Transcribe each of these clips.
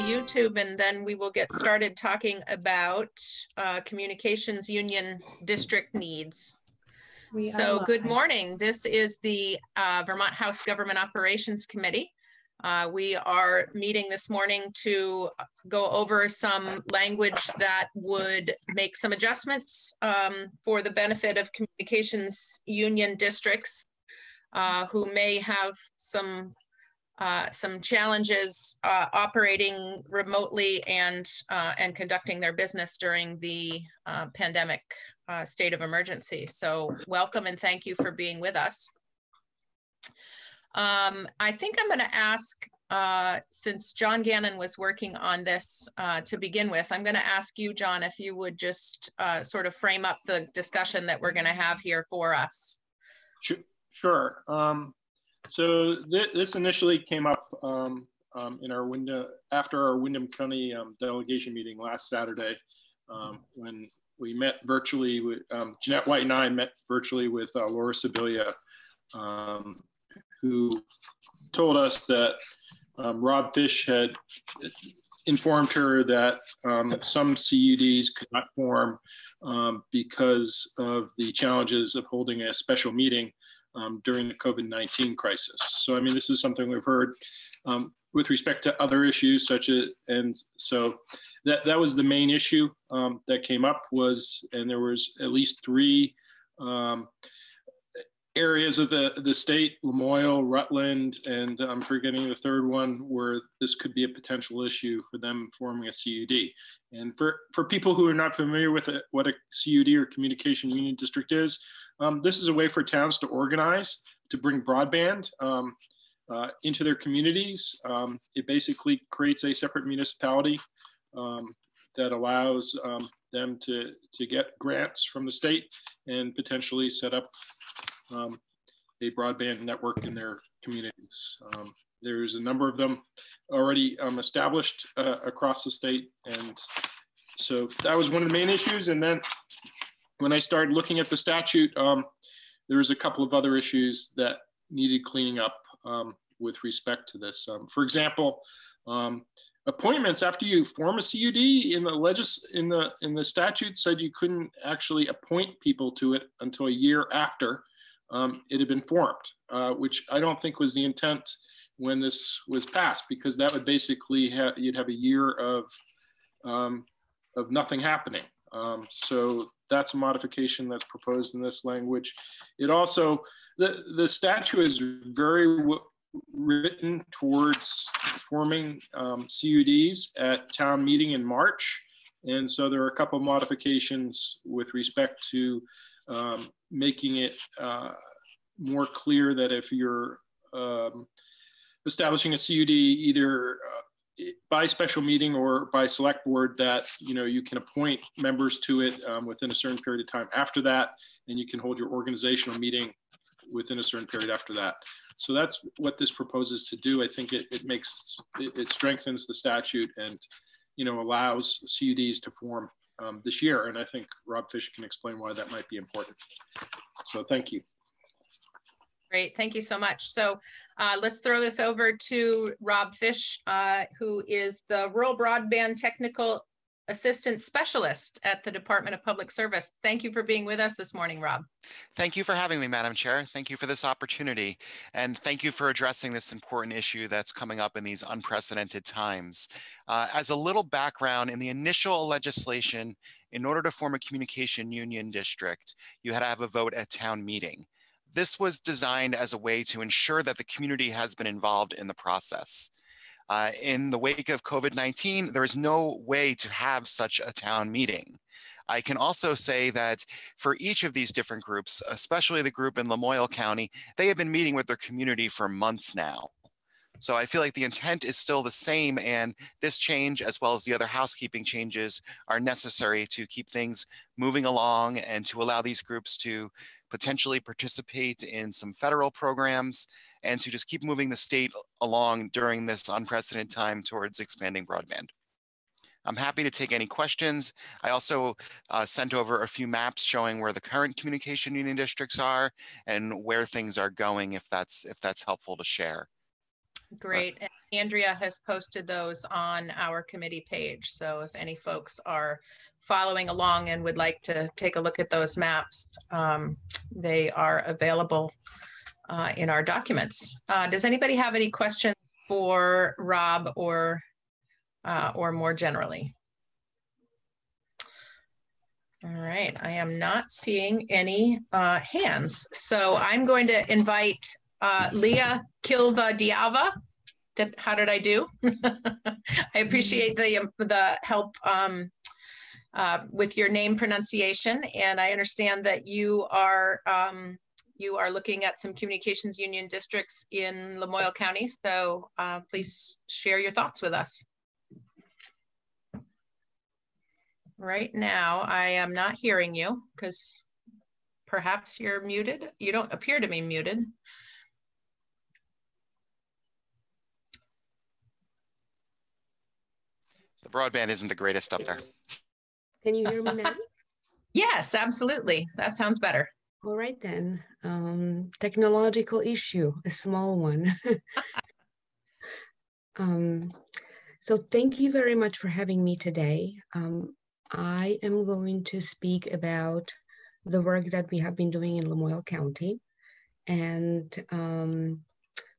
YouTube and then we will get started talking about uh, communications union district needs. We So good morning. This is the uh, Vermont House Government Operations Committee. Uh, We are meeting this morning to go over some language that would make some adjustments um, for the benefit of communications union districts uh, who may have some uh, some challenges uh, operating remotely and uh, and conducting their business during the uh, pandemic uh, state of emergency. So welcome and thank you for being with us. Um, I think I'm going to ask, since John Gannon was working on this to begin with, I'm going to ask you, John, if you would just sort of frame up the discussion that we're going to have here for us. Sure. Sure. Um, so th- this initially came up um, um, in our window after our Windham County um, delegation meeting last Saturday, um, when we met virtually with um, Jeanette White and I met virtually with uh, Laura Sibilia, um, who told us that Rob Fish had informed her that some CUDs could not form because of the challenges of holding a special meeting um, during the COVID-19 crisis. So, I mean, this is something we've heard um, with respect to other issues such as, and so that, that was the main issue um, that came up was, and there was at least three um, areas of the, the state, Lamoille, Rutland, and I'm forgetting the third one where this could be a potential issue for them forming a CUD. And for, for people who are not familiar with it, what a CUD or communication union district is, um, this is a way for towns to organize, to bring broadband um, uh, into their communities. Um, it basically creates a separate municipality um, that allows um, them to, to get grants from the state and potentially set up um, a broadband network in their communities. Um, there's a number of them already um, established uh, across the state. And so that was one of the main issues. And then when I started looking at the statute, um, there was a couple of other issues that needed cleaning up um, with respect to this. Um, for example, appointments after you form a CUD in the legis in the in the statute said you couldn't actually appoint people to it until a year after um, it had been formed, uh, which I don't think was the intent when this was passed, because that would basically have you'd have a year of um, of nothing happening. Um, so that's a modification that's proposed in this language. It also the the statute is very written towards forming um, CUDs at town meeting in March, and so there are a couple modifications with respect to um, making it uh, more clear that if you're um, establishing a CUD either uh, by special meeting or by select board that you know you can appoint members to it um, within a certain period of time after that and you can hold your organizational meeting within a certain period after that. So that's what this proposes to do. I think it, it makes it, it strengthens the statute and you know allows cuds to form um, this year. And I think Rob Fish can explain why that might be important. So thank you. Great, thank you so much. So uh, let's throw this over to Rob Fish, uh, who is the Rural Broadband Technical Assistant Specialist at the Department of Public Service. Thank you for being with us this morning, Rob. Thank you for having me, Madam Chair. Thank you for this opportunity. And thank you for addressing this important issue that's coming up in these unprecedented times. Uh, as a little background, in the initial legislation, in order to form a communication union district, you had to have a vote at town meeting. This was designed as a way to ensure that the community has been involved in the process. Uh, in the wake of COVID-19, there is no way to have such a town meeting. I can also say that for each of these different groups, especially the group in Lamoille County, they have been meeting with their community for months now. So I feel like the intent is still the same and this change as well as the other housekeeping changes are necessary to keep things moving along and to allow these groups to potentially participate in some federal programs and to just keep moving the state along during this unprecedented time towards expanding broadband. I'm happy to take any questions. I also uh, sent over a few maps showing where the current communication union districts are and where things are going if that's if that's helpful to share. Great. And Andrea has posted those on our committee page. So if any folks are following along and would like to take a look at those maps, um, they are available uh, in our documents. Uh, does anybody have any questions for Rob or uh, or more generally? All right, I am not seeing any uh, hands. So I'm going to invite uh, Leah Kilva Diava. Did, how did I do? I appreciate the, um, the help um, uh, with your name pronunciation. And I understand that you are um, you are looking at some communications union districts in Lamoille County. So uh, please share your thoughts with us. Right now, I am not hearing you because perhaps you're muted. You don't appear to be muted. The broadband isn't the greatest up there. Can you hear me now? yes, absolutely. That sounds better. All right then. Um, technological issue, a small one. um, so thank you very much for having me today. Um, I am going to speak about the work that we have been doing in Lamoille County. And um,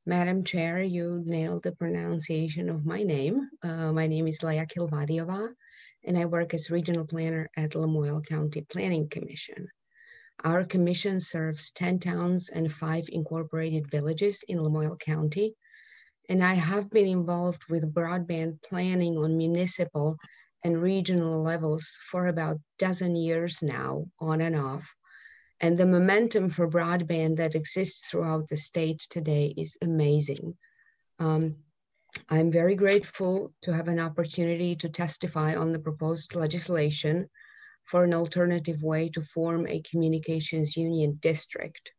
Madam Chair, you nailed the pronunciation of my name. Uh, my name is Leah Kilvadiova, and I work as regional planner at Lamoille County Planning Commission. Our commission serves 10 towns and five incorporated villages in Lamoille County. And I have been involved with broadband planning on municipal and regional levels for about dozen years now, on and off. And the momentum for broadband that exists throughout the state today is amazing. Um, I'm very grateful to have an opportunity to testify on the proposed legislation for an alternative way to form a communications union district.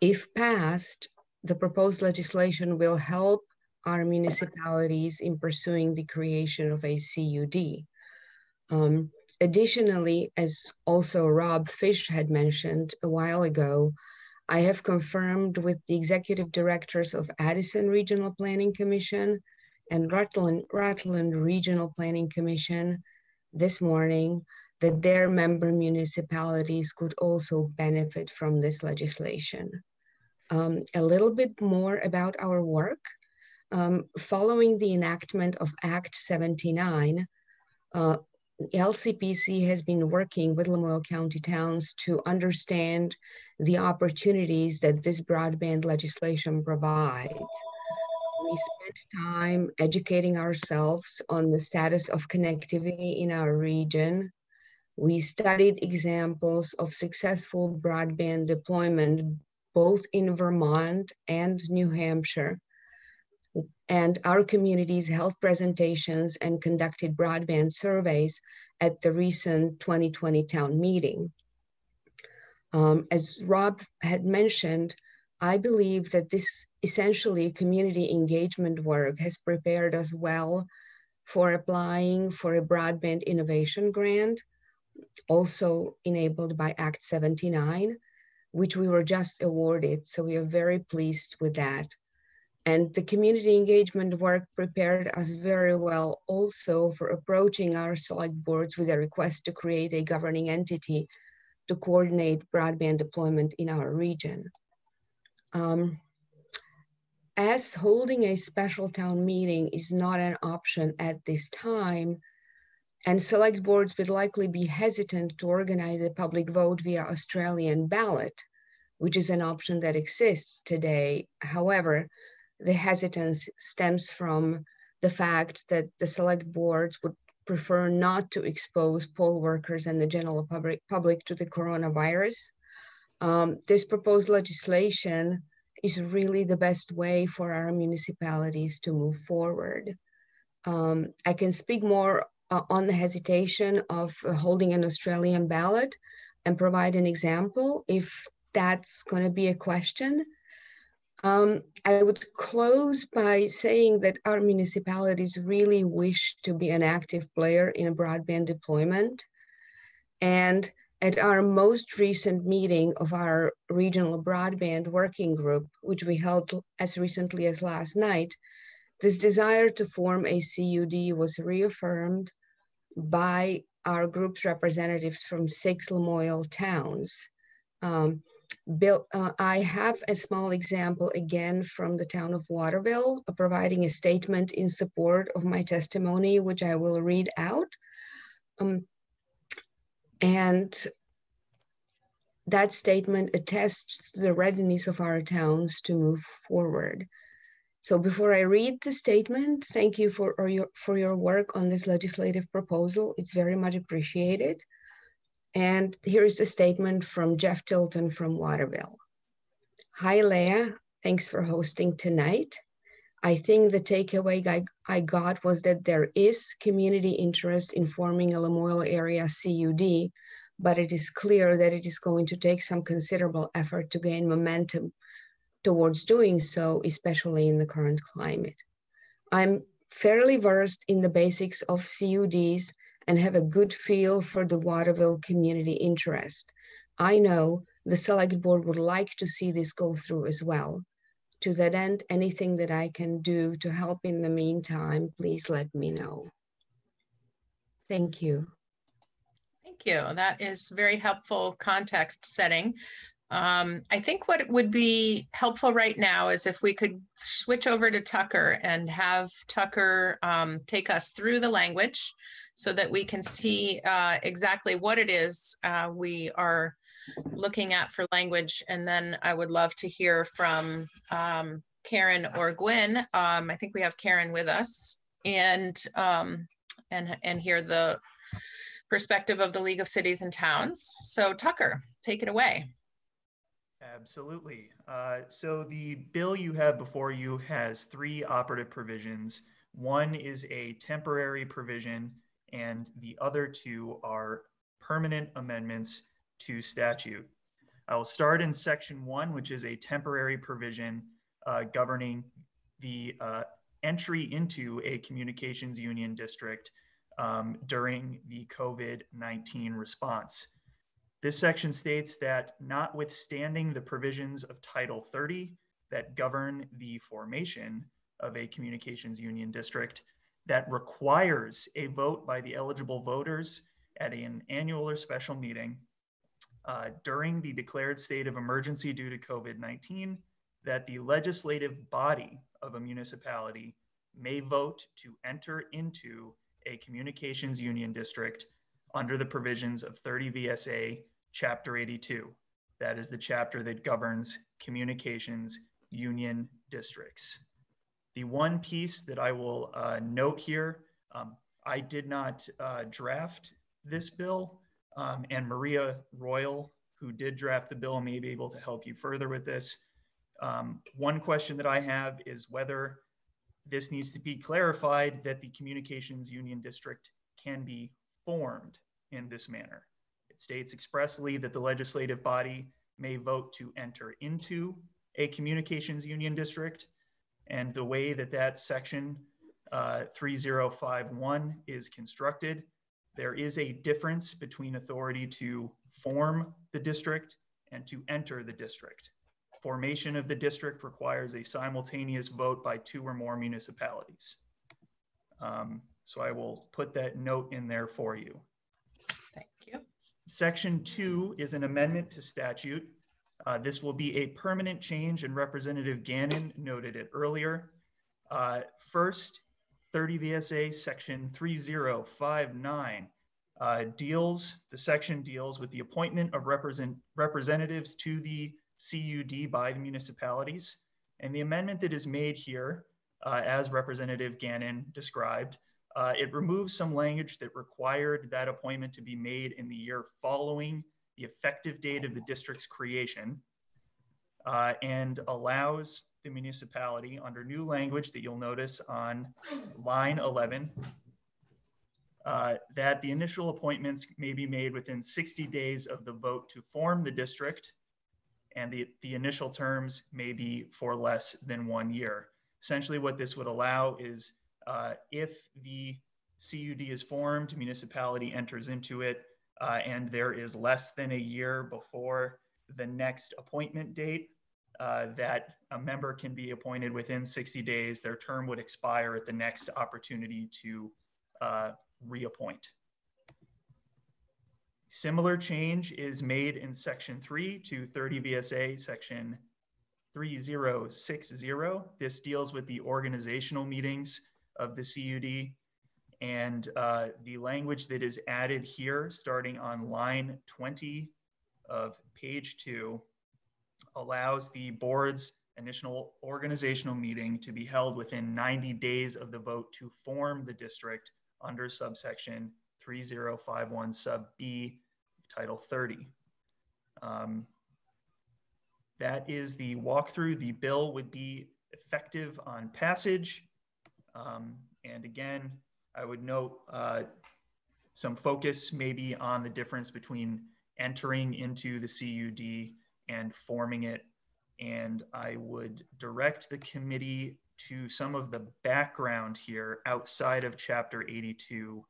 If passed, the proposed legislation will help our municipalities in pursuing the creation of a CUD. Um, additionally, as also Rob Fish had mentioned a while ago, I have confirmed with the executive directors of Addison Regional Planning Commission and Rutland, Rutland Regional Planning Commission this morning that their member municipalities could also benefit from this legislation. Um, a little bit more about our work. Um, following the enactment of Act 79, uh, LCPC has been working with Lamoille County towns to understand the opportunities that this broadband legislation provides. We spent time educating ourselves on the status of connectivity in our region. We studied examples of successful broadband deployment both in Vermont and New Hampshire and our communities held presentations and conducted broadband surveys at the recent 2020 town meeting. Um, as Rob had mentioned, I believe that this essentially community engagement work has prepared us well for applying for a broadband innovation grant, also enabled by Act 79, which we were just awarded. So we are very pleased with that. And the community engagement work prepared us very well also for approaching our select boards with a request to create a governing entity to coordinate broadband deployment in our region. Um, as holding a special town meeting is not an option at this time, and select boards would likely be hesitant to organize a public vote via Australian ballot, which is an option that exists today. However, the hesitance stems from the fact that the select boards would prefer not to expose poll workers and the general public, public to the coronavirus. Um, this proposed legislation is really the best way for our municipalities to move forward. Um, I can speak more uh, on the hesitation of uh, holding an Australian ballot and provide an example if that's going to be a question. Um, I would close by saying that our municipalities really wish to be an active player in a broadband deployment. And At our most recent meeting of our regional broadband working group, which we held as recently as last night, this desire to form a CUD was reaffirmed by our group's representatives from six Lamoille towns. Um, Bill, uh, I have a small example again from the town of Waterville, uh, providing a statement in support of my testimony, which I will read out. Um, and that statement attests to the readiness of our towns to move forward. So before I read the statement, thank you for your, for your work on this legislative proposal. It's very much appreciated. And here is a statement from Jeff Tilton from Waterville. Hi, Leah. Thanks for hosting tonight. I think the takeaway I, I got was that there is community interest in forming a Lamoille area CUD, but it is clear that it is going to take some considerable effort to gain momentum towards doing so, especially in the current climate. I'm fairly versed in the basics of CUDs and have a good feel for the Waterville community interest. I know the select board would like to see this go through as well. To that end, anything that I can do to help in the meantime, please let me know. Thank you. Thank you. That is very helpful context setting. Um, I think what would be helpful right now is if we could switch over to Tucker and have Tucker um, take us through the language so that we can see uh, exactly what it is uh, we are looking at for language. And then I would love to hear from um, Karen or Gwen. Um, I think we have Karen with us and, um, and, and hear the perspective of the League of Cities and Towns. So Tucker, take it away. Absolutely. Uh, so the bill you have before you has three operative provisions. One is a temporary provision, and the other two are permanent amendments to statute. I will start in section one, which is a temporary provision uh, governing the uh, entry into a communications union district um, during the COVID 19 response. This section states that notwithstanding the provisions of Title 30 that govern the formation of a communications union district, that requires a vote by the eligible voters at an annual or special meeting uh, during the declared state of emergency due to COVID 19, that the legislative body of a municipality may vote to enter into a communications union district under the provisions of 30 VSA Chapter 82. That is the chapter that governs communications union districts. The one piece that I will uh, note here, um, I did not uh, draft this bill, um, and Maria Royle, who did draft the bill, may be able to help you further with this. Um, one question that I have is whether this needs to be clarified that the communications union district can be formed in this manner. It states expressly that the legislative body may vote to enter into a communications union district. And the way that that section uh, 3051 is constructed, there is a difference between authority to form the district and to enter the district. Formation of the district requires a simultaneous vote by two or more municipalities. Um, so I will put that note in there for you. Thank you. Section two is an amendment to statute. Uh, this will be a permanent change and Representative Gannon noted it earlier. Uh, first, 30 VSA section 3059 uh, deals, the section deals with the appointment of represent, representatives to the CUD by the municipalities. And the amendment that is made here, uh, as Representative Gannon described, uh, it removes some language that required that appointment to be made in the year following the effective date of the district's creation uh, and allows the municipality under new language that you'll notice on line 11 uh, that the initial appointments may be made within 60 days of the vote to form the district and the, the initial terms may be for less than one year. Essentially what this would allow is uh, if the CUD is formed, municipality enters into it, uh, and there is less than a year before the next appointment date uh, that a member can be appointed within 60 days, their term would expire at the next opportunity to uh, reappoint. Similar change is made in section three to 30 VSA section 3060. This deals with the organizational meetings of the CUD and uh, the language that is added here starting on line 20 of page two allows the board's initial organizational meeting to be held within 90 days of the vote to form the district under subsection 3051 sub B Title 30. Um, that is the walkthrough. The bill would be effective on passage. Um, and again, I would note uh, some focus maybe on the difference between entering into the CUD and forming it. And I would direct the committee to some of the background here outside of Chapter 82.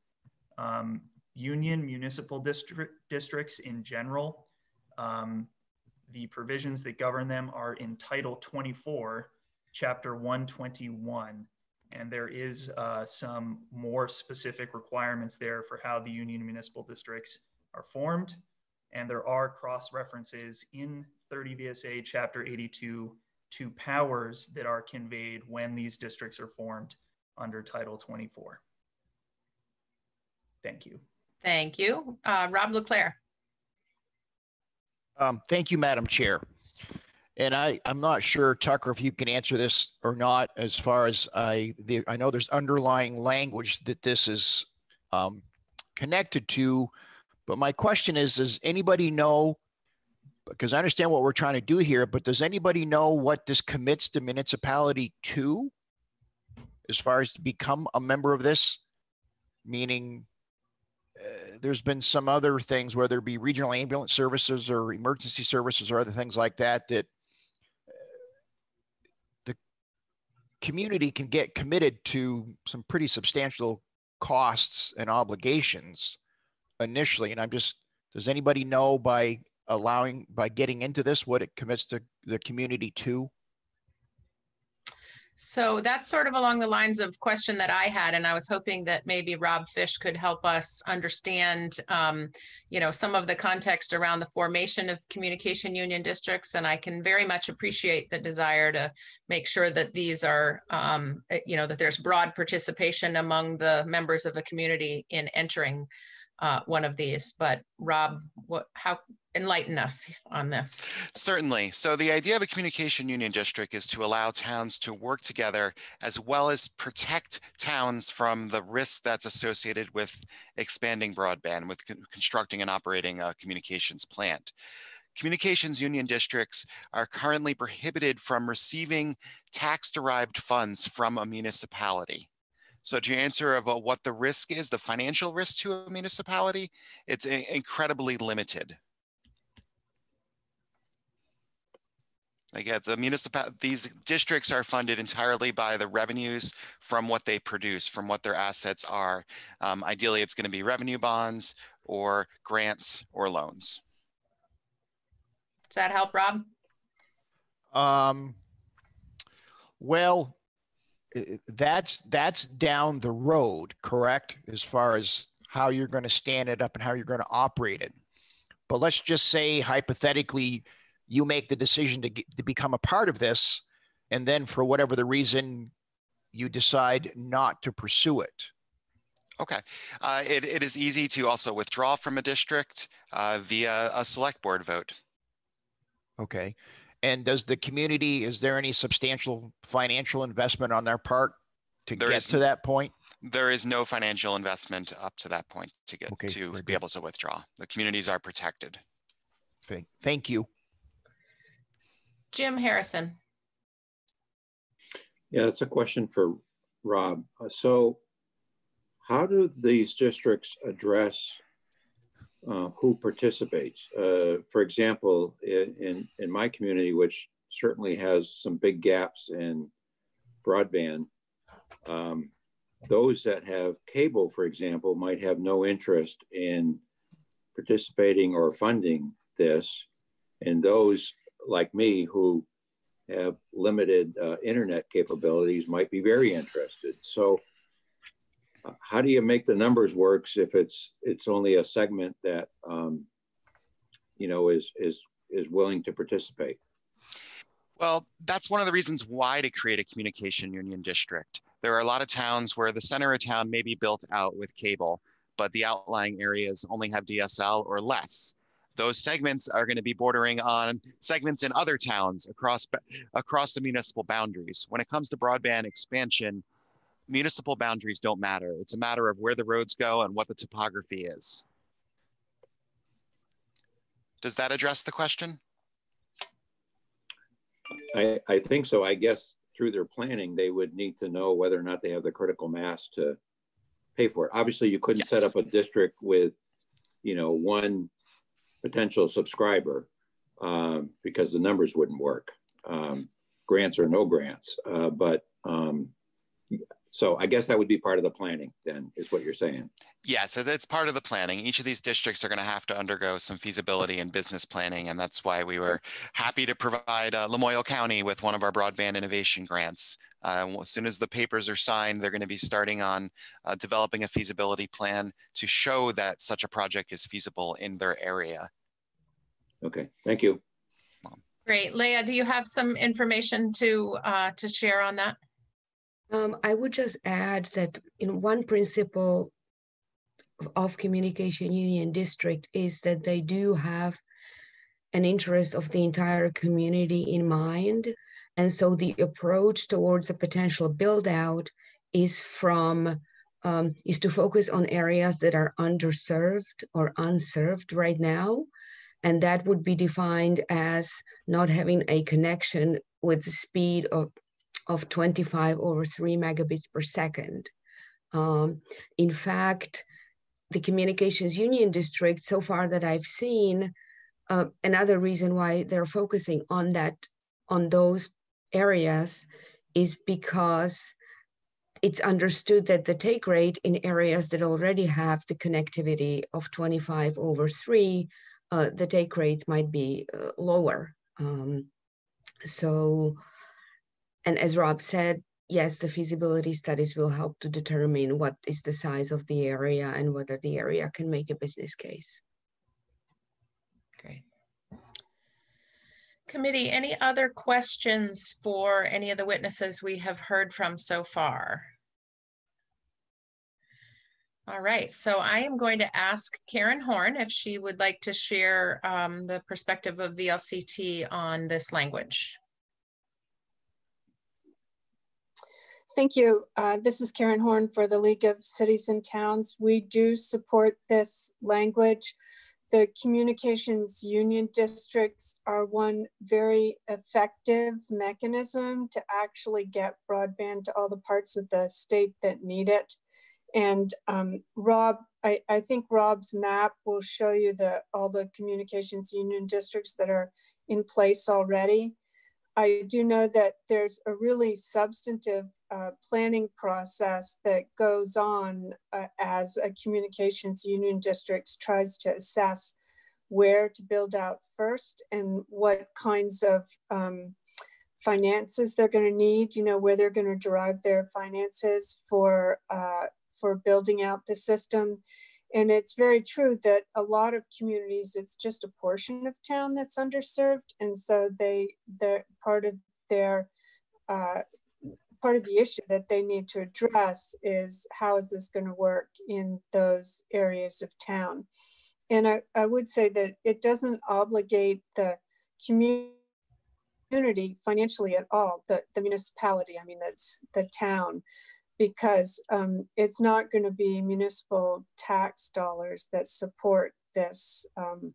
Um, union municipal district, districts in general, um, the provisions that govern them are in Title 24, Chapter 121. And there is uh, some more specific requirements there for how the union municipal districts are formed. And there are cross references in 30 VSA Chapter 82 to powers that are conveyed when these districts are formed under Title 24. Thank you. Thank you. Uh, Rob LaClair. Um, thank you, Madam Chair. And I, I'm not sure, Tucker, if you can answer this or not, as far as I, the, I know there's underlying language that this is um, connected to, but my question is, does anybody know, because I understand what we're trying to do here, but does anybody know what this commits the municipality to as far as to become a member of this? Meaning uh, there's been some other things, whether it be regional ambulance services or emergency services or other things like that, that uh, the community can get committed to some pretty substantial costs and obligations initially. And I'm just, does anybody know by allowing, by getting into this, what it commits to the community to? So that's sort of along the lines of question that I had, and I was hoping that maybe Rob Fish could help us understand, um, you know, some of the context around the formation of communication union districts. And I can very much appreciate the desire to make sure that these are, um, eh, you know, that there's broad participation among the members of a community in entering uh, one of these. But Rob, what, how enlighten us on this? Certainly. So the idea of a communication union district is to allow towns to work together as well as protect towns from the risk that's associated with expanding broadband, with con constructing and operating a communications plant. Communications union districts are currently prohibited from receiving tax-derived funds from a municipality. So to answer of uh, what the risk is, the financial risk to a municipality, it's incredibly limited. Again, the municipal these districts are funded entirely by the revenues from what they produce, from what their assets are. Um, ideally, it's going to be revenue bonds or grants or loans. Does that help, Rob? Um, well, that's that's down the road, correct? As far as how you're going to stand it up and how you're going to operate it. But let's just say hypothetically, you make the decision to, get, to become a part of this, and then for whatever the reason, you decide not to pursue it. Okay. Uh, it, it is easy to also withdraw from a district uh, via a select board vote. Okay. And does the community, is there any substantial financial investment on their part to there get is, to that point? There is no financial investment up to that point to get okay, to be able to withdraw. The communities are protected. Thank, thank you. Jim Harrison. Yeah, it's a question for Rob. So how do these districts address uh, who participates. Uh, for example, in, in my community, which certainly has some big gaps in broadband, um, those that have cable, for example, might have no interest in participating or funding this, and those like me who have limited uh, internet capabilities might be very interested. So how do you make the numbers works if it's it's only a segment that um, you know is is is willing to participate? Well, that's one of the reasons why to create a communication union district. There are a lot of towns where the center of town may be built out with cable, but the outlying areas only have DSL or less. Those segments are going to be bordering on segments in other towns across, across the municipal boundaries. When it comes to broadband expansion, municipal boundaries don't matter. It's a matter of where the roads go and what the topography is. Does that address the question? I, I think so. I guess through their planning, they would need to know whether or not they have the critical mass to pay for it. Obviously, you couldn't yes. set up a district with, you know, one potential subscriber um, because the numbers wouldn't work. Um, grants or no grants, uh, but um, so I guess that would be part of the planning then is what you're saying. Yeah, so that's part of the planning. Each of these districts are going to have to undergo some feasibility and business planning. And that's why we were happy to provide uh, Lamoille County with one of our broadband innovation grants. Uh, as soon as the papers are signed, they're going to be starting on uh, developing a feasibility plan to show that such a project is feasible in their area. Okay, thank you. Great. Leah, do you have some information to, uh, to share on that? Um, I would just add that in one principle of communication union district is that they do have an interest of the entire community in mind. And so the approach towards a potential build out is from um, is to focus on areas that are underserved or unserved right now. And that would be defined as not having a connection with the speed of of 25 over 3 megabits per second. Um, in fact, the communications union district, so far that I've seen, uh, another reason why they're focusing on that, on those areas, is because it's understood that the take rate in areas that already have the connectivity of 25 over 3, uh, the take rates might be uh, lower. Um, so and as Rob said, yes, the feasibility studies will help to determine what is the size of the area and whether the area can make a business case. Great. Committee, any other questions for any of the witnesses we have heard from so far? All right, so I am going to ask Karen Horn if she would like to share um, the perspective of VLCT on this language. Thank you. Uh, this is Karen Horn for the League of Cities and Towns. We do support this language. The communications union districts are one very effective mechanism to actually get broadband to all the parts of the state that need it. And um, Rob, I, I think Rob's map will show you the all the communications union districts that are in place already. I do know that there's a really substantive uh, planning process that goes on uh, as a communications union district tries to assess where to build out first and what kinds of um, finances they're going to need, you know, where they're going to derive their finances for, uh, for building out the system and it's very true that a lot of communities, it's just a portion of town that's underserved. And so they, they're part of their, uh, part of the issue that they need to address is how is this going to work in those areas of town? And I, I would say that it doesn't obligate the community financially at all, the, the municipality, I mean, that's the town because um, it's not going to be municipal tax dollars that support this um,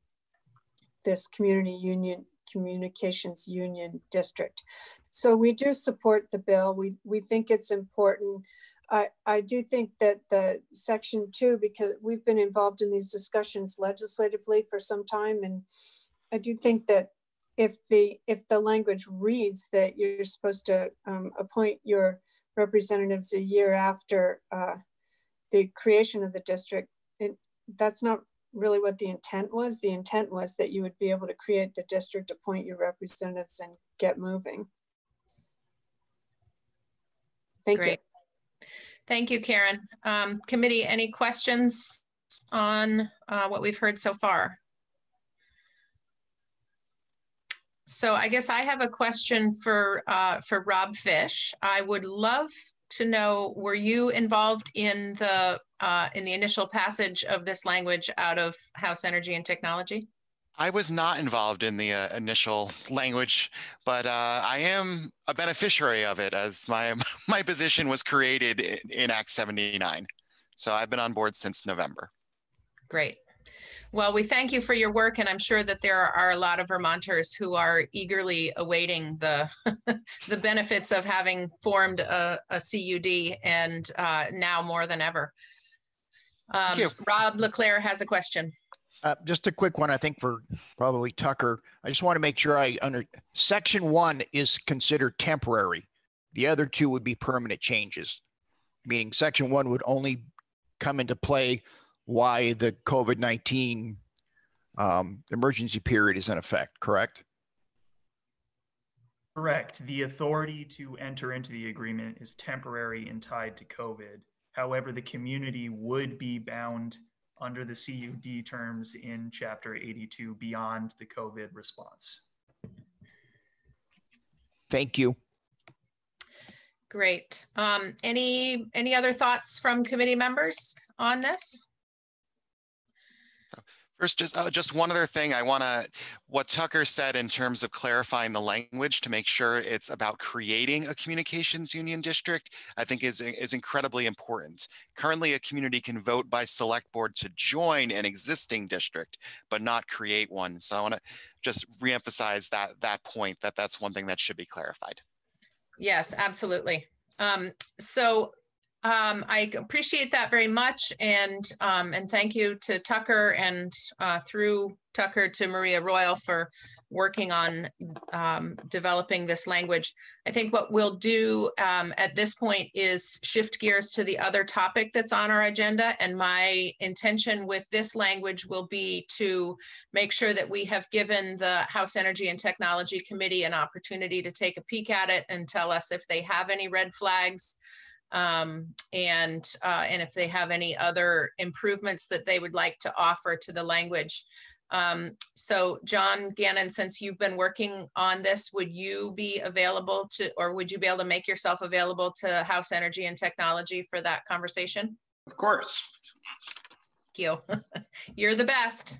this community union communications union district. So we do support the bill. We we think it's important. I, I do think that the section two, because we've been involved in these discussions legislatively for some time, and I do think that if the if the language reads that you're supposed to um, appoint your representatives a year after uh, the creation of the district. It, that's not really what the intent was. The intent was that you would be able to create the district, appoint your representatives and get moving. Thank Great. you. Thank you, Karen. Um, committee, any questions on uh, what we've heard so far? So I guess I have a question for uh, for Rob Fish. I would love to know: Were you involved in the uh, in the initial passage of this language out of House Energy and Technology? I was not involved in the uh, initial language, but uh, I am a beneficiary of it as my my position was created in, in Act 79. So I've been on board since November. Great. Well, we thank you for your work, and I'm sure that there are a lot of Vermonters who are eagerly awaiting the the benefits of having formed a, a CUD, and uh, now more than ever. Um, Rob LaClair has a question. Uh, just a quick one, I think for probably Tucker. I just want to make sure I under section one is considered temporary. The other two would be permanent changes, meaning section one would only come into play why the COVID 19 um, emergency period is in effect, correct? Correct. The authority to enter into the agreement is temporary and tied to COVID. However, the community would be bound under the CUD terms in Chapter 82 beyond the COVID response. Thank you. Great. Um, any any other thoughts from committee members on this? First, just uh, just one other thing. I want to what Tucker said in terms of clarifying the language to make sure it's about creating a communications union district. I think is is incredibly important. Currently, a community can vote by select board to join an existing district, but not create one. So I want to just reemphasize that that point that that's one thing that should be clarified. Yes, absolutely. Um, so um, I appreciate that very much, and um, and thank you to Tucker and uh, through Tucker to Maria Royle for working on um, developing this language. I think what we'll do um, at this point is shift gears to the other topic that's on our agenda, and my intention with this language will be to make sure that we have given the House Energy and Technology Committee an opportunity to take a peek at it and tell us if they have any red flags um, and uh, and if they have any other improvements that they would like to offer to the language. Um, so John Gannon, since you've been working on this, would you be available to, or would you be able to make yourself available to House Energy and Technology for that conversation? Of course. Thank you. You're the best.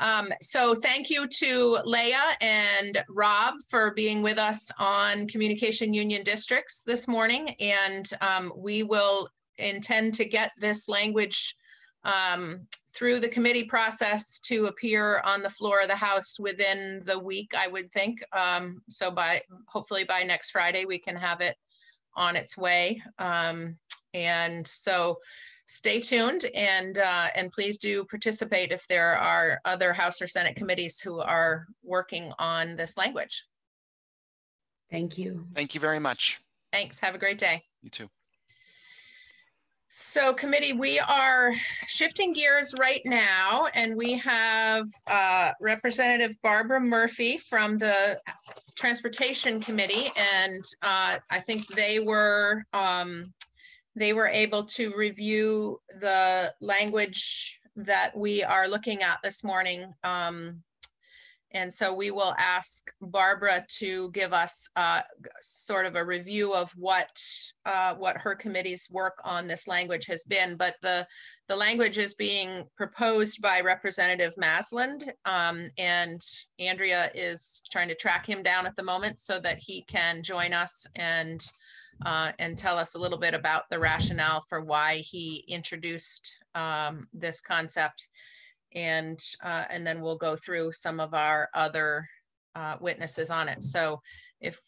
Um, so thank you to Leah and Rob for being with us on Communication Union Districts this morning. And um, we will intend to get this language um, through the committee process to appear on the floor of the House within the week, I would think. Um, so by hopefully by next Friday, we can have it on its way. Um, and so stay tuned and uh, and please do participate if there are other House or Senate committees who are working on this language. Thank you. Thank you very much. Thanks. Have a great day. You too. So committee, we are shifting gears right now and we have uh, Representative Barbara Murphy from the Transportation Committee and uh, I think they were um, they were able to review the language that we are looking at this morning. Um, and so we will ask Barbara to give us uh, sort of a review of what uh, what her committee's work on this language has been. But the the language is being proposed by Representative Masland, um, and Andrea is trying to track him down at the moment so that he can join us and uh, and tell us a little bit about the rationale for why he introduced um, this concept. And, uh, and then we'll go through some of our other uh, witnesses on it. So if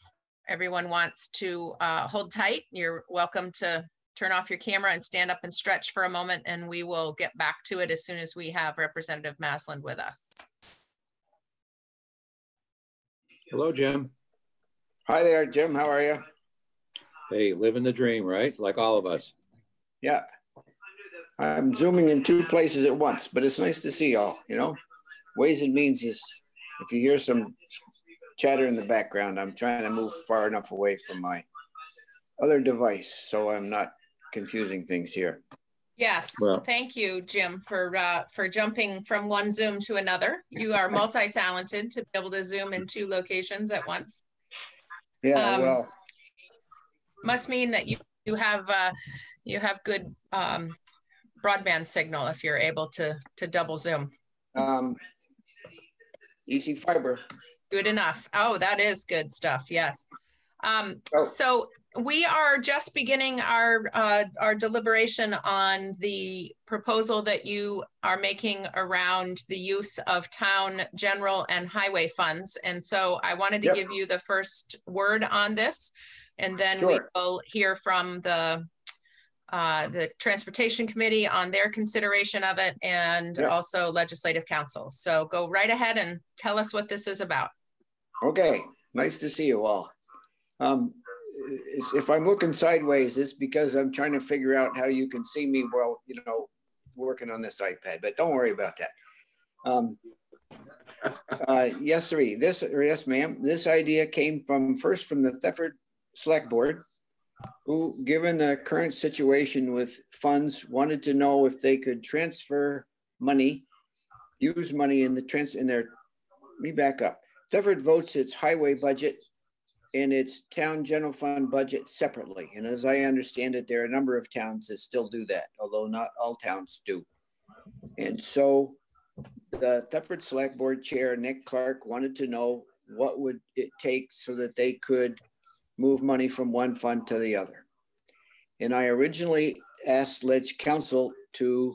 everyone wants to uh, hold tight, you're welcome to turn off your camera and stand up and stretch for a moment and we will get back to it as soon as we have Representative Masland with us. Hello, Jim. Hi there, Jim. How are you? Hey, living the dream, right? Like all of us. Yeah. I'm zooming in two places at once, but it's nice to see y'all, you know? Ways and means is, if you hear some chatter in the background, I'm trying to move far enough away from my other device so I'm not confusing things here. Yes, well, thank you, Jim, for uh, for jumping from one Zoom to another. You are multi-talented to be able to Zoom in two locations at once. Yeah, um, well, must mean that you you have uh, you have good um, broadband signal if you're able to to double Zoom. Um, ECFiber. Good enough. Oh, that is good stuff. Yes. Um, oh. So we are just beginning our uh, our deliberation on the proposal that you are making around the use of town general and highway funds. And so I wanted to yep. give you the first word on this, and then sure. we will hear from the uh, the Transportation Committee on their consideration of it and yep. also Legislative Council. So go right ahead and tell us what this is about. Okay, nice to see you all. Um, if I'm looking sideways, it's because I'm trying to figure out how you can see me while, you know, working on this iPad, but don't worry about that. Um, uh, yes, sir. This, or yes, ma'am. This idea came from first from the Thetford Select Board, who, given the current situation with funds, wanted to know if they could transfer money, use money in the trans in their. Me back up. Thetford votes its highway budget and its town general fund budget separately. And as I understand it, there are a number of towns that still do that, although not all towns do. And so the Thetford Select Board Chair, Nick Clark, wanted to know what would it take so that they could move money from one fund to the other. And I originally asked Ledge Council to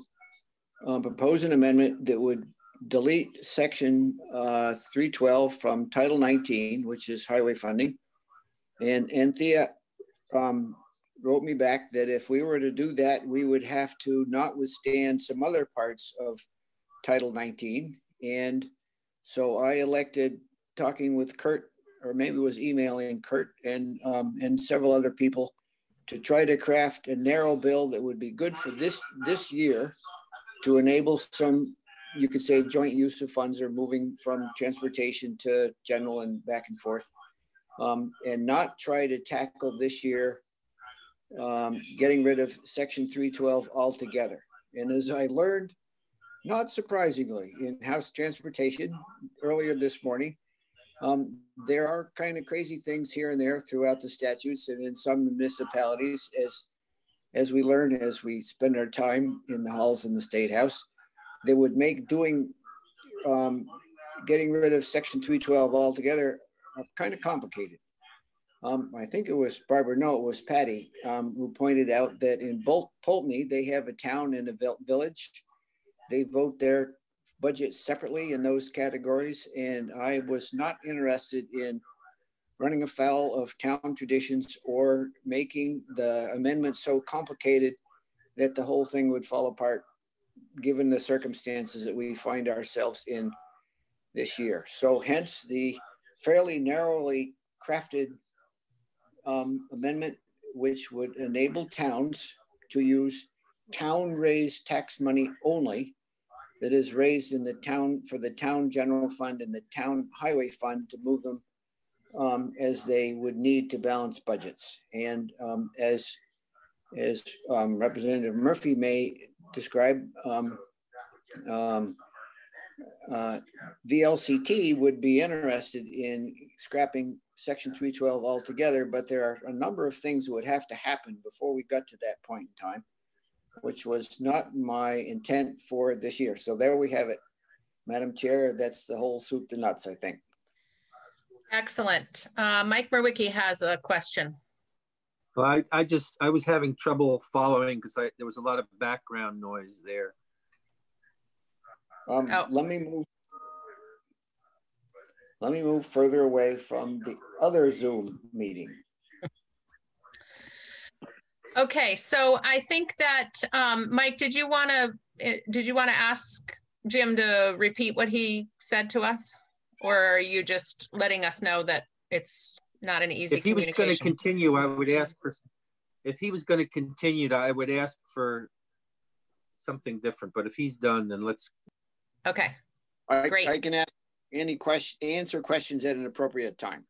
um, propose an amendment that would delete section uh, 312 from Title 19, which is highway funding, and Anthea um, wrote me back that if we were to do that, we would have to notwithstand some other parts of Title 19. And so I elected talking with Kurt, or maybe was emailing Kurt and um, and several other people to try to craft a narrow bill that would be good for this this year to enable some you could say joint use of funds or moving from transportation to general and back and forth um, and not try to tackle this year um, getting rid of Section 312 altogether. And as I learned, not surprisingly, in House Transportation earlier this morning, um, there are kind of crazy things here and there throughout the statutes and in some municipalities, as as we learn as we spend our time in the halls in the state house, that would make doing um, getting rid of Section 312 altogether kind of complicated. Um, I think it was Barbara, no, it was Patty, um, who pointed out that in Bolt, Poultney, they have a town and a village. They vote their budget separately in those categories. And I was not interested in running afoul of town traditions or making the amendment so complicated that the whole thing would fall apart given the circumstances that we find ourselves in this year. So hence the fairly narrowly crafted um, amendment, which would enable towns to use town raised tax money only that is raised in the town for the town general fund and the town highway fund to move them um, as they would need to balance budgets. And um, as, as um, Representative Murphy may describe, um, um, uh, VLCT would be interested in scrapping Section 312 altogether, but there are a number of things that would have to happen before we got to that point in time, which was not my intent for this year. So there we have it. Madam Chair, that's the whole soup to nuts, I think. Excellent. Uh, Mike Mrowicki has a question. Well, I, I just, I was having trouble following because there was a lot of background noise there. Um, oh. Let me move. Let me move further away from the other Zoom meeting. Okay, so I think that um, Mike, did you want to eh, did you want to ask Jim to repeat what he said to us, or are you just letting us know that it's not an easy? If he was going to continue, I would ask for. If he was going to continue, I would ask for something different. But if he's done, then let's. Okay. I, Great. I can ask any question, answer questions at an appropriate time.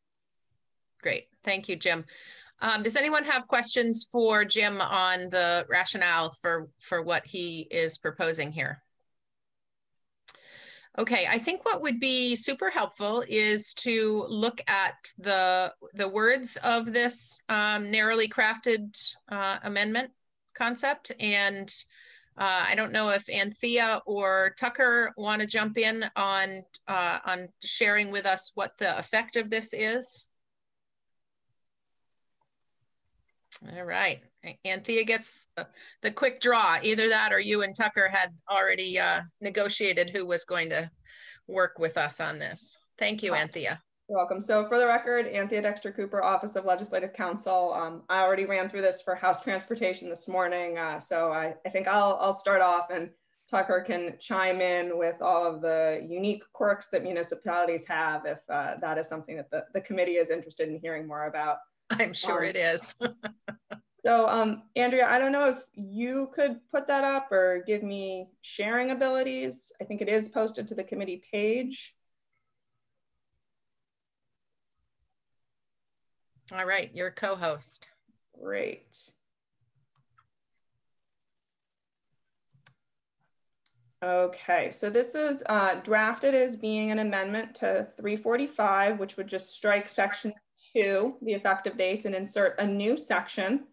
Great. Thank you, Jim. Um, does anyone have questions for Jim on the rationale for, for what he is proposing here? Okay, I think what would be super helpful is to look at the, the words of this um, narrowly crafted uh, amendment concept. And uh, I don't know if Anthea or Tucker want to jump in on, uh, on sharing with us what the effect of this is. All right. Anthea gets the, quick draw. Either that or you and Tucker had already uh, negotiated who was going to work with us on this. Thank you, Anthea. You're welcome. So for the record, Anthea Dexter Cooper, Office of Legislative Counsel. Um, I already ran through this for House Transportation this morning. Uh, so I, I think I'll, I'll start off and Tucker can chime in with all of the unique quirks that municipalities have if uh, that is something that the, the committee is interested in hearing more about. I'm sure um, it is. so, um, Andrea, I don't know if you could put that up or give me sharing abilities. I think it is posted to the committee page. All right, you're co-host. Great. Okay, so this is uh, drafted as being an amendment to 345, which would just strike section two, the effective dates, and insert a new section.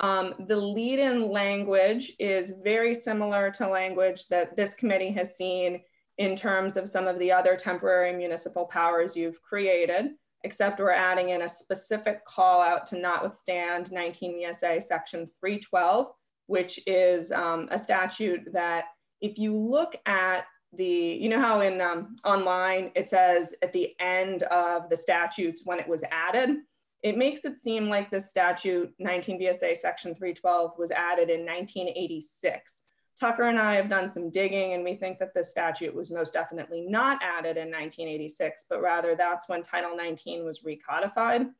Um, the lead-in language is very similar to language that this committee has seen in terms of some of the other temporary municipal powers you've created, except we're adding in a specific call out to notwithstand 19 VSA section 312, which is um, a statute that if you look at the, you know how in um, online it says at the end of the statutes when it was added, it makes it seem like the statute 19 VSA section 312 was added in 1986. Tucker and I have done some digging and we think that this statute was most definitely not added in 1986, but rather that's when Title 19 was recodified.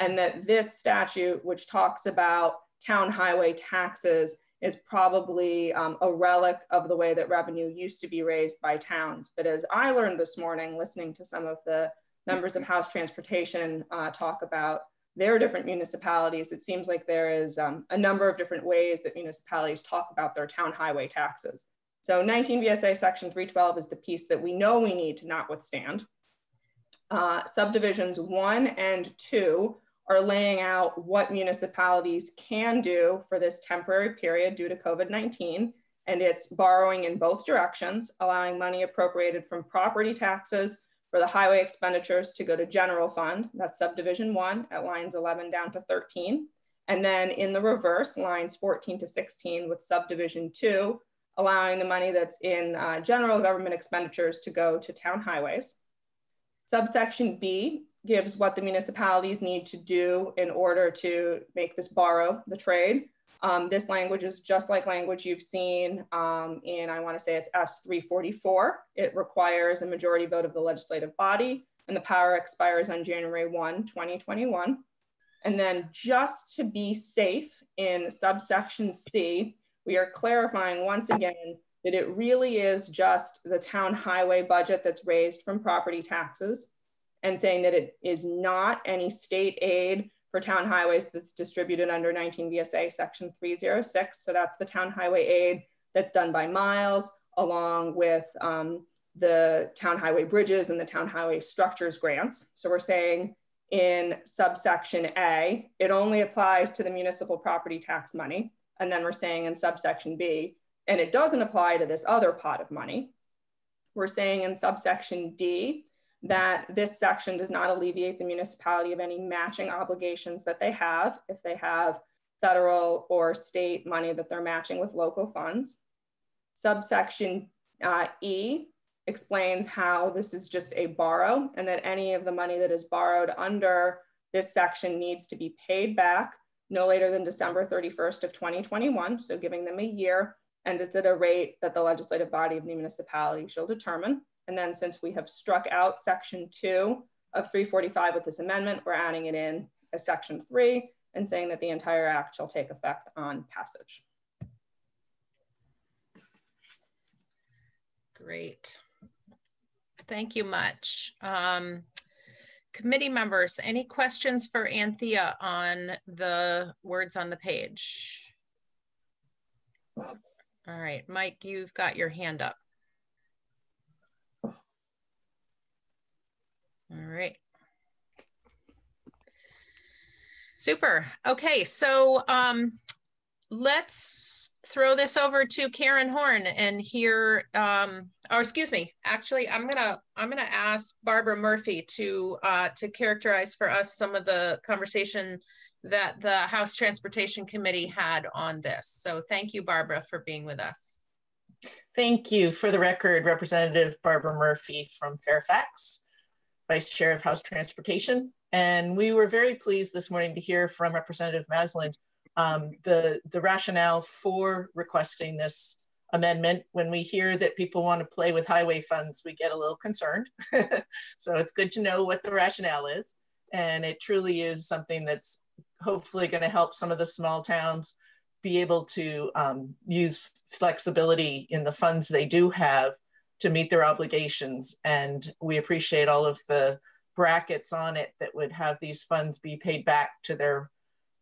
And that this statute, which talks about town highway taxes, is probably um, a relic of the way that revenue used to be raised by towns. But as I learned this morning, listening to some of the members of House Transportation uh, talk about their different municipalities, it seems like there is um, a number of different ways that municipalities talk about their town highway taxes. So 19 VSA section 312 is the piece that we know we need to notwithstand. Uh, subdivisions one and two are laying out what municipalities can do for this temporary period due to COVID-19. And it's borrowing in both directions, allowing money appropriated from property taxes for the highway expenditures to go to general fund. That's subdivision one at lines 11 down to 13. And then in the reverse, lines 14 to 16 with subdivision two, allowing the money that's in uh, general government expenditures to go to town highways. Subsection B gives what the municipalities need to do in order to make this borrow the trade. Um, this language is just like language you've seen um, in, I wanna say it's S344. It requires a majority vote of the legislative body and the power expires on January 1, 2021. And then just to be safe in subsection C, we are clarifying once again that it really is just the town highway budget that's raised from property taxes and saying that it is not any state aid for town highways that's distributed under 19 VSA section 306. So that's the town highway aid that's done by miles along with um, the town highway bridges and the town highway structures grants. So we're saying in subsection A, it only applies to the municipal property tax money. And then we're saying in subsection B, and it doesn't apply to this other pot of money. We're saying in subsection D, that this section does not alleviate the municipality of any matching obligations that they have if they have federal or state money that they're matching with local funds. Subsection uh, E explains how this is just a borrow and that any of the money that is borrowed under this section needs to be paid back no later than December 31st of 2021, so giving them a year, and it's at a rate that the legislative body of the municipality shall determine. And then since we have struck out section two of 345 with this amendment, we're adding it in as section three and saying that the entire act shall take effect on passage. Great. Thank you much. Um, committee members, any questions for Anthea on the words on the page? All right, Mike, you've got your hand up. Right. Super. Okay, so um, let's throw this over to Karen Horn and hear, um, or excuse me, actually, I'm gonna I'm gonna ask Barbara Murphy to uh, to characterize for us some of the conversation that the House Transportation Committee had on this. So thank you, Barbara, for being with us. Thank you. For the record, Representative Barbara Murphy from Fairfax, Vice Chair of House Transportation. And we were very pleased this morning to hear from Representative Masland um, the, the rationale for requesting this amendment. When we hear that people want to play with highway funds, we get a little concerned. so it's good to know what the rationale is. And it truly is something that's hopefully going to help some of the small towns be able to um, use flexibility in the funds they do have to meet their obligations. And we appreciate all of the brackets on it that would have these funds be paid back to their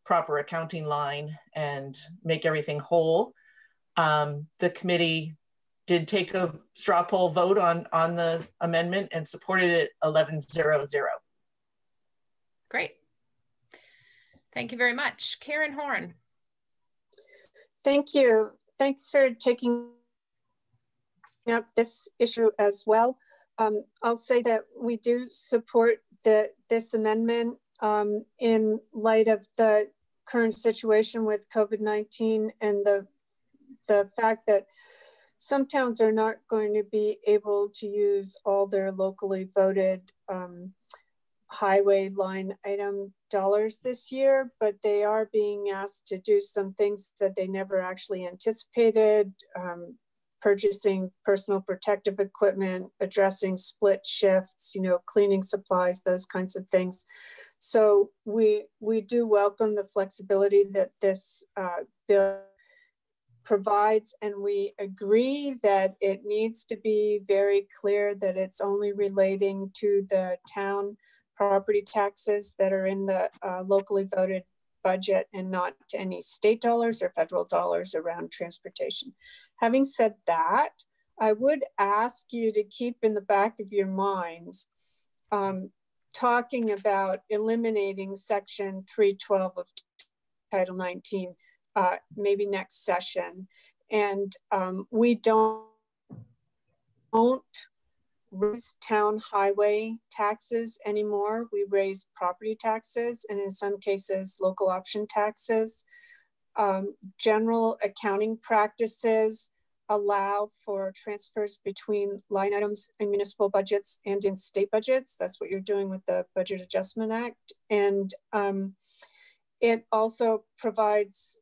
proper accounting line and make everything whole. Um, the committee did take a straw poll vote on, on the amendment and supported it 11-0-0. Great. Thank you very much. Karen Horn. Thank you. Thanks for taking up this issue as well. Um, I'll say that we do support the, this amendment um, in light of the current situation with COVID-19 and the, the fact that some towns are not going to be able to use all their locally voted um, highway line item dollars this year, but they are being asked to do some things that they never actually anticipated, um, purchasing personal protective equipment, addressing split shifts, you know, cleaning supplies, those kinds of things. So we, we do welcome the flexibility that this uh, bill provides and we agree that it needs to be very clear that it's only relating to the town property taxes that are in the uh, locally voted budget and not to any state dollars or federal dollars around transportation. Having said that, I would ask you to keep in the back of your minds um, talking about eliminating section 312 of Title 19 uh, maybe next session. And um, we don't, don't raise town highway taxes anymore. We raise property taxes and in some cases, local option taxes. Um, general accounting practices allow for transfers between line items in municipal budgets and in state budgets. That's what you're doing with the Budget Adjustment Act. And um, it also provides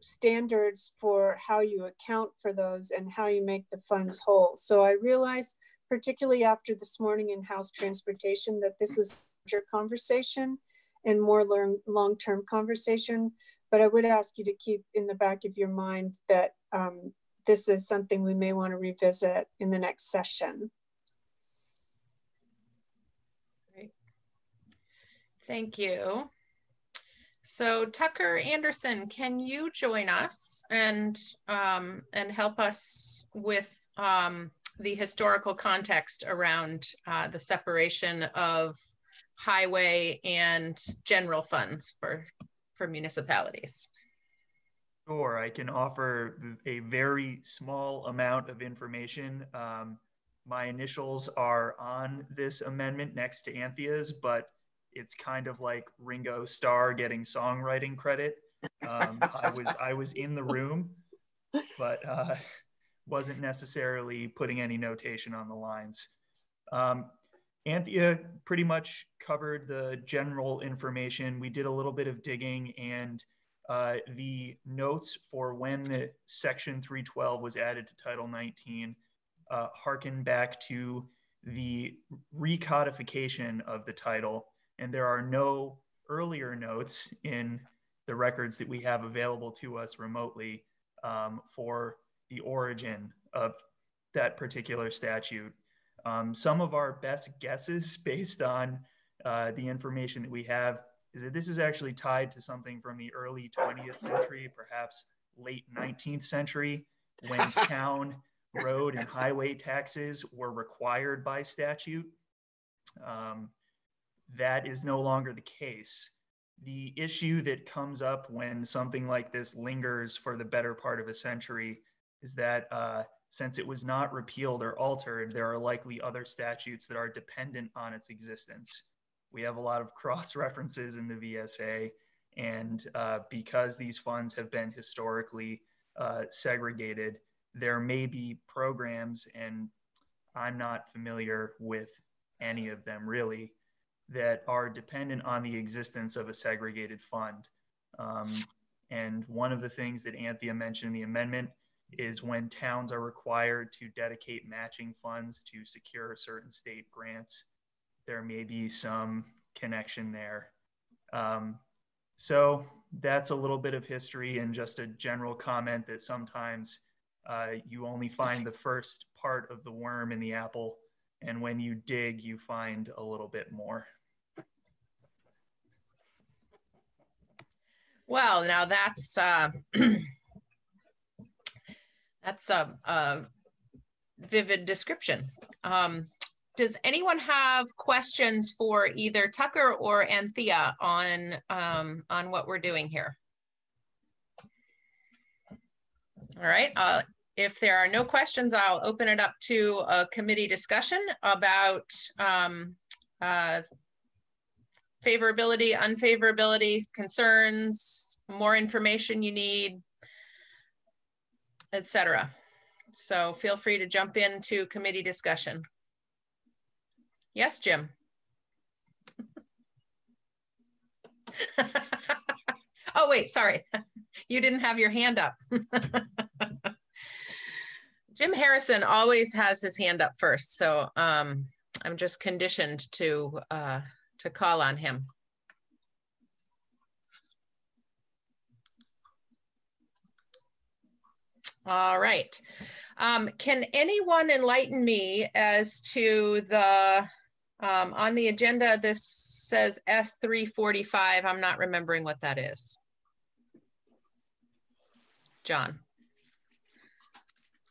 standards for how you account for those and how you make the funds whole. So I realize, particularly after this morning in House Transportation, that this is your conversation and more long-term conversation. But I would ask you to keep in the back of your mind that um, this is something we may want to revisit in the next session. Great. Thank you. So Tucker Anderson, can you join us and um, and help us with um, the historical context around uh, the separation of highway and general funds for for municipalities? Sure, I can offer a very small amount of information. Um, my initials are on this amendment next to Anthea's, but it's kind of like Ringo Starr getting songwriting credit. Um, I was I was in the room, but uh, wasn't necessarily putting any notation on the lines. Um, Anthea pretty much covered the general information. We did a little bit of digging and uh, the notes for when the section 312 was added to Title 19 uh, harken back to the recodification of the title and there are no earlier notes in the records that we have available to us remotely um, for the origin of that particular statute. Um, some of our best guesses based on uh, the information that we have is that this is actually tied to something from the early 20th century, perhaps late 19th century, when town, road, and highway taxes were required by statute. Um, that is no longer the case. The issue that comes up when something like this lingers for the better part of a century is that uh, since it was not repealed or altered, there are likely other statutes that are dependent on its existence. We have a lot of cross references in the VSA, and uh, because these funds have been historically uh, segregated, there may be programs, and I'm not familiar with any of them really, that are dependent on the existence of a segregated fund. Um, and one of the things that Anthea mentioned in the amendment is when towns are required to dedicate matching funds to secure certain state grants, there may be some connection there. Um, so that's a little bit of history and just a general comment that sometimes uh, you only find the first part of the worm in the apple. And when you dig, you find a little bit more. Well, now that's uh, that's a, a, vivid description. Um, does anyone have questions for either Tucker or Anthea on um, on what we're doing here? All right. Uh, if there are no questions, I'll open it up to a committee discussion about um, uh, favorability, unfavorability, concerns, more information you need, etc. So feel free to jump into committee discussion. Yes, Jim. oh, wait, sorry. You didn't have your hand up. Jim Harrison always has his hand up first. So um, I'm just conditioned to, uh, to call on him. All right. Um, can anyone enlighten me as to the, um, on the agenda, this says S345. I'm not remembering what that is. John.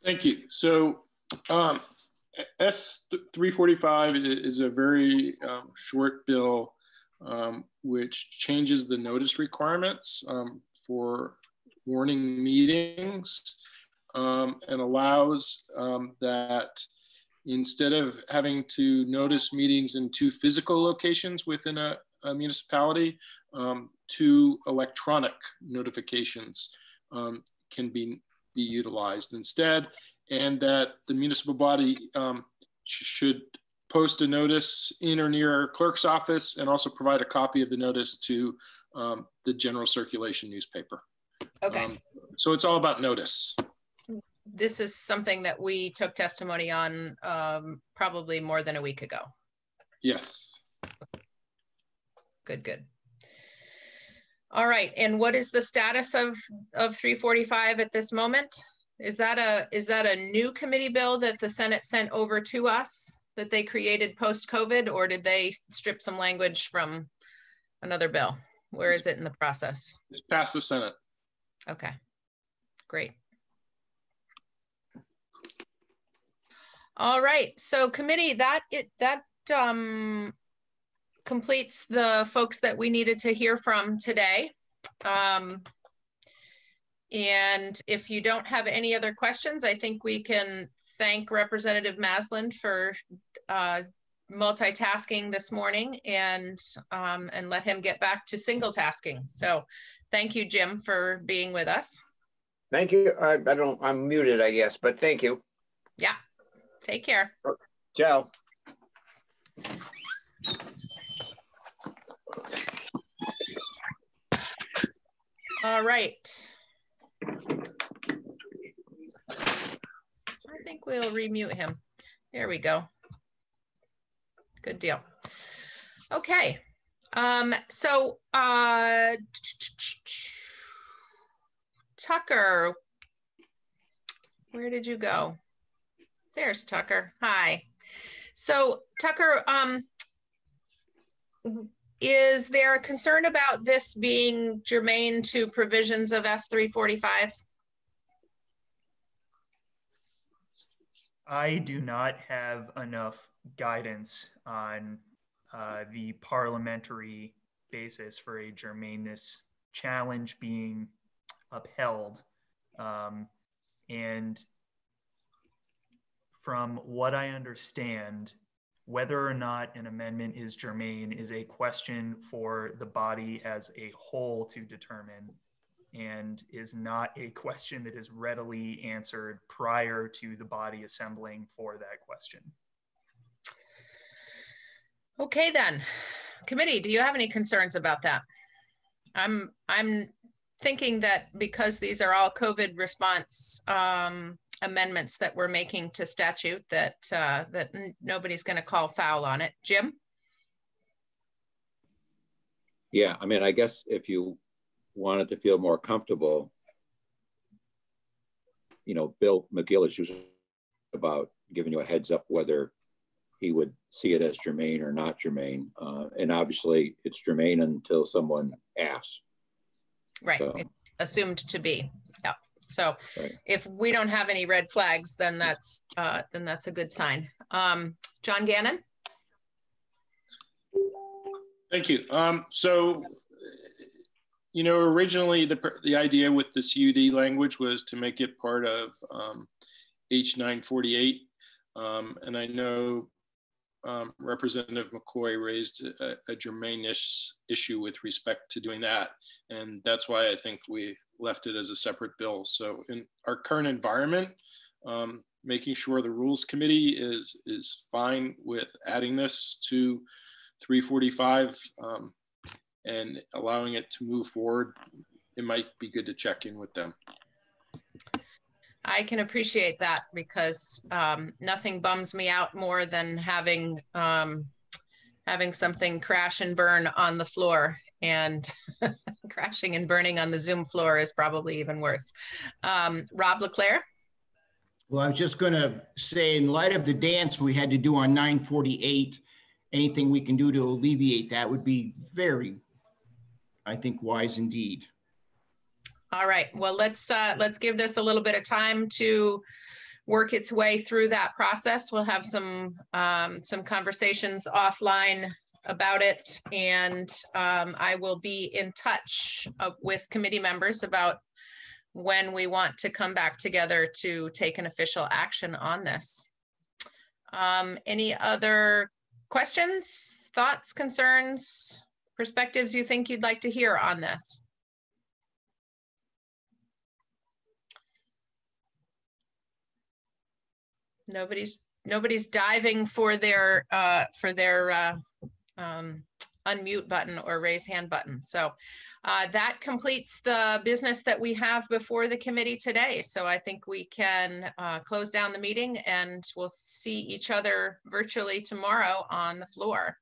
Thank you. So um, S345 is a very um, short bill um, which changes the notice requirements um, for warning meetings um, and allows um, that instead of having to notice meetings in two physical locations within a, a municipality, um, two electronic notifications um, can be, be utilized instead, and that the municipal body um, sh should post a notice in or near clerk's office and also provide a copy of the notice to um, the general circulation newspaper. Okay. so it's all about notice this is something that we took testimony on um, probably more than a week ago. Yes. Good, good. All right, and what is the status of, of 345 at this moment? Is that a is that a new committee bill that the Senate sent over to us that they created post-COVID, or did they strip some language from another bill? Where is it in the process? It passed the Senate. Okay, great. All right, so committee, that it that um, completes the folks that we needed to hear from today. Um, and if you don't have any other questions, I think we can thank Representative Masland for uh, multitasking this morning and um, and let him get back to single tasking. So thank you, Jim, for being with us. Thank you. I, I don't, I'm muted, I guess, but thank you. Yeah. Take care. Ciao. All right. I think we'll remute him. There we go. Good deal. Okay. Um, so uh, Tucker, where did you go? There's Tucker. Hi. So Tucker, um, is there a concern about this being germane to provisions of S345? I do not have enough guidance on uh, the parliamentary basis for a germaneness challenge being upheld. Um, and from what I understand, whether or not an amendment is germane is a question for the body as a whole to determine and is not a question that is readily answered prior to the body assembling for that question. Okay then, committee, do you have any concerns about that? I'm I'm thinking that because these are all COVID response um, amendments that we're making to statute, that uh, that nobody's going to call foul on it. Jim. Yeah, I mean, I guess if you wanted to feel more comfortable, you know, Bill MaGill is usually about giving you a heads up whether he would see it as germane or not germane. Uh, and obviously it's germane until someone asks. Right, so. it's assumed to be. So right. if we don't have any red flags, then that's, uh, then that's a good sign. Um, John Gannon? Thank you. Um, so, you know, originally the, the idea with the CUD language was to make it part of um, H948. Um, and I know um, Representative McCoy raised a, a germaneness issue with respect to doing that. And that's why I think we left it as a separate bill. So in our current environment, um, making sure the rules committee is, is fine with adding this to 345 um, and allowing it to move forward, it might be good to check in with them. I can appreciate that because um, nothing bums me out more than having um, having something crash and burn on the floor and crashing and burning on the Zoom floor is probably even worse. Um, Rob LaClair. Well, I was just going to say, in light of the dance we had to do on 948, anything we can do to alleviate that would be very, I think, wise indeed. All right. Well, let's uh, let's give this a little bit of time to work its way through that process. We'll have some um, some conversations offline about it, and um, I will be in touch uh, with committee members about when we want to come back together to take an official action on this. Um, any other questions, thoughts, concerns, perspectives you think you'd like to hear on this? nobody's nobody's diving for their uh, for their uh, um, unmute button or raise hand button. So uh, that completes the business that we have before the committee today. So I think we can uh, close down the meeting and we'll see each other virtually tomorrow on the floor.